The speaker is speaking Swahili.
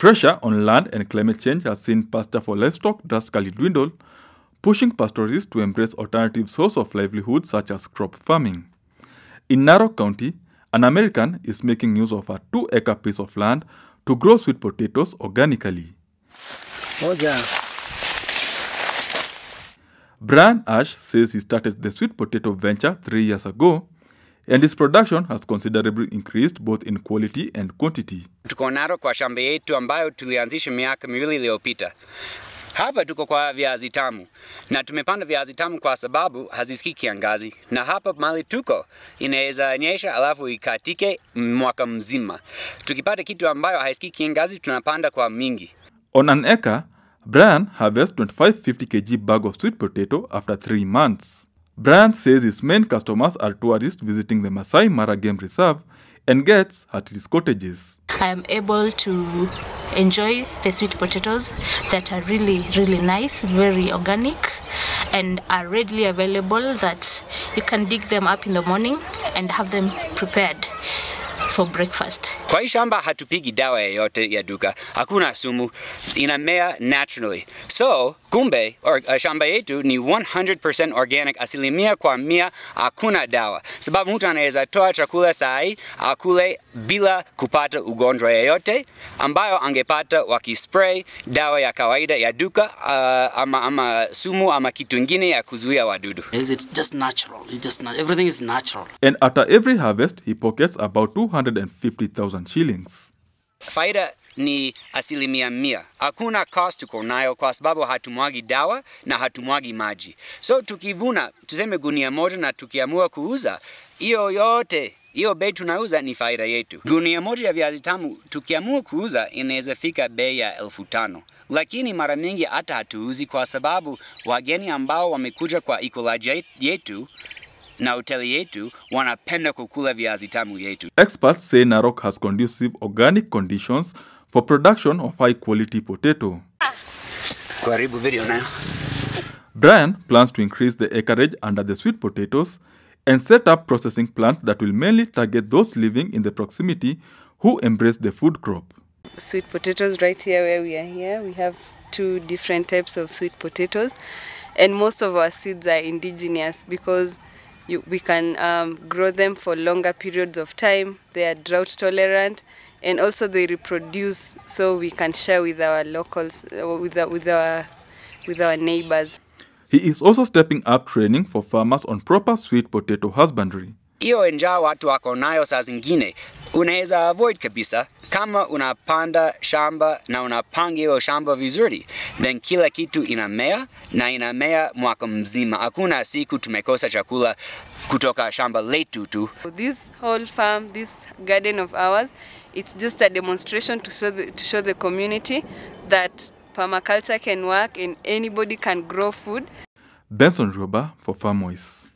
Pressure on land and climate change has seen pasture for livestock drastically dwindle, pushing pastoralists to embrace alternative sources of livelihood such as crop farming. In Narok County, an American is making use of a two acre piece of land to grow sweet potatoes organically. Moja. Brian Ash says he started the sweet potato venture three years ago, and its production has considerably increased both in quality and quantity. Tuko naro kwa shamba yetu ambayo tulianzisha miaka miwili iliyopita. Hapa tuko kwa viazi tamu na tumepanda viazi tamu kwa sababu hazisikii kiangazi, na hapa mali tuko inaweza nyesha alafu ikatike mwaka mzima. Tukipata kitu ambayo haisikii kiangazi, tunapanda kwa mingi. On an acre, Brian harvests 2550 kg bag of sweet potato after three months. Brian says his main customers are tourists visiting the Masai Mara Game Reserve and gets at his cottages. I am able to enjoy the sweet potatoes that are really, really nice, very organic, and are readily available that you can dig them up in the morning and have them prepared for breakfast. Kwa hii shamba hatupigi dawa yoyote ya duka, hakuna sumu, inamea naturally. So kumbe or, uh, shamba yetu ni 100% organic, asilimia kwa mia, hakuna dawa, sababu mtu anaweza toa chakula sahi akule bila kupata ugonjwa yeyote ambayo angepata wakispray dawa ya kawaida ya duka uh, ama, ama sumu ama kitu ingine ya kuzuia wadudu. Is it just natural? It just na- everything is natural. And after every harvest, he pockets about 250,000 shillings. faida ni asilimia mia. Hakuna cost tuko nayo kwa sababu hatumwagi dawa na hatumwagi maji. So tukivuna tuseme gunia moja na tukiamua kuuza hiyo yote hiyo bei tunauza ni faida yetu. Gunia moja ya viazi tamu tukiamua kuuza inaweza fika bei ya elfu tano lakini mara mingi hata hatuuzi kwa sababu wageni ambao wamekuja kwa ikolaji yetu na hoteli yetu wanapenda kukula viazi tamu yetu. Experts say Narok has conducive organic conditions for production of high quality potato. Karibu video nayo. Brian plans to increase the acreage under the sweet potatoes and set up processing plants that will mainly target those living in the proximity who embrace the food crop. sweet potatoes right here where we are here. We have two different types of sweet potatoes, and most of our seeds are indigenous because you, we can um, grow them for longer periods of time. They are drought tolerant, and also they reproduce, so we can share with our locals, uh, with our, with our with our neighbors. He is also stepping up training for farmers on proper sweet potato husbandry. hiyo njaa watu wako nayo saa zingine unaweza avoid kabisa kama unapanda shamba na unapanga hiyo shamba vizuri, then kila kitu inamea na inamea mwaka mzima. Hakuna siku tumekosa chakula kutoka shamba letu tu. This whole farm, this garden of ours, it's just a demonstration to show the, to show the community that permaculture can work and anybody can grow food. Benson Ruba for Farmwise.